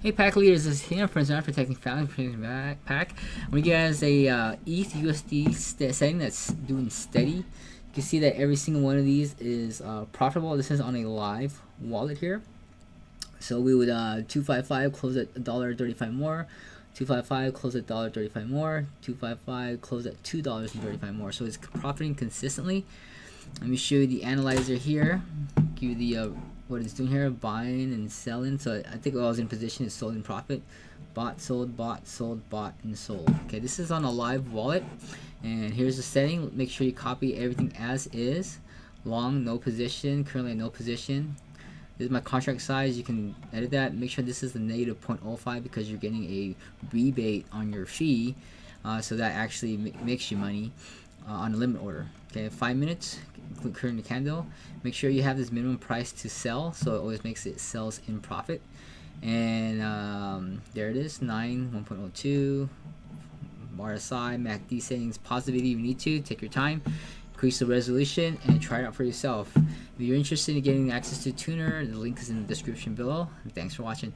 Hey pack leaders, this is here friends not protecting family pack. We get a uh, ETH USD setting that's doing steady. You can see that every single one of these is uh, profitable. This is on a live wallet here. So we would uh, 255 close at $1.35 more. 255 close at $1.35 more. 255 close at $2.35 more. So it's profiting consistently. Let me show you the analyzer here. Give you the uh, what it's doing here, buying and selling. So I think I was in position is sold in profit. Bought, sold, bought, sold, bought, and sold. Okay, this is on a live wallet. And here's the setting. Make sure you copy everything as is. Long, no position. Currently no position. This is my contract size. You can edit that. Make sure this is the negative 0.05 because you're getting a rebate on your fee. Uh, so that actually makes you money uh, on a limit order. Okay, five minutes current the candle. Make sure you have this minimum price to sell so it always makes it sells in profit. And um, there it is 9 1.02 RSI MACD settings positivity if you need to take your time increase the resolution and try it out for yourself. If you're interested in getting access to tuner the link is in the description below. Thanks for watching